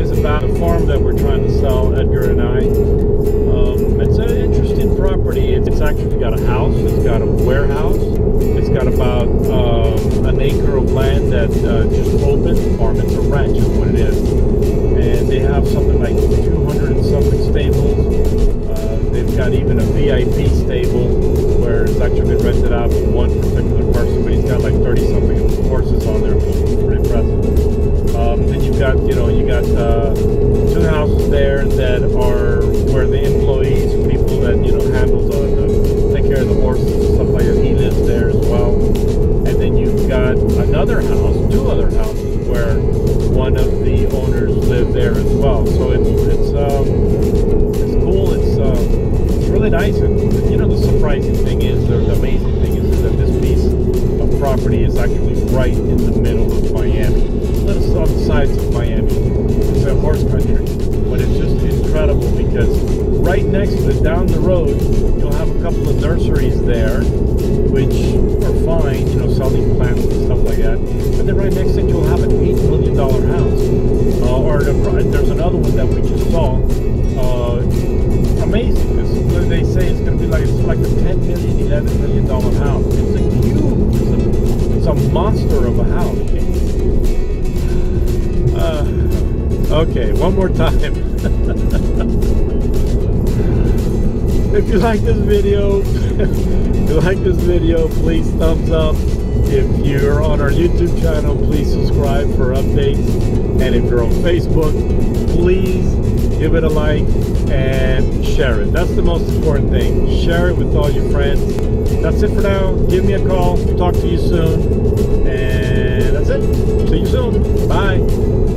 about the farm that we're trying to sell, Edgar and I. Um, it's an interesting property. It's actually got a house. It's got a warehouse. It's got about um, an acre of land that uh, just opened. Farm. It's a ranch, is what it is. And they have something like 200 and something stables. Uh, they've got even a VIP stable where it's actually been rented out to one particular person, but he's got like 30 something you got uh, two houses there that are where the employees, people that you know handle the, the take care of the horses and stuff like that, he lives there as well. And then you've got another house, two other houses where one of the owners live there as well. So it's it's um, it's cool. It's um, it's really nice. And you know the surprising thing is, the amazing thing is, is that this piece of property is actually right in the country, but it's just incredible because right next to it, down the road, you'll have a couple of nurseries there, which are fine, you know, selling plants and stuff like that. But then right next to it, you'll have an eight million dollar house, uh, or there's another one that we just saw. Uh, amazing. This, they say it's going to be like it's like a 10 million, 11 million dollar house. It's a huge, it's a, it's a monster of a house. Okay, one more time. if you like this video, if you like this video, please thumbs up. If you're on our YouTube channel, please subscribe for updates. And if you're on Facebook, please give it a like and share it. That's the most important thing. Share it with all your friends. That's it for now. Give me a call. Talk to you soon. And that's it. See you soon. Bye.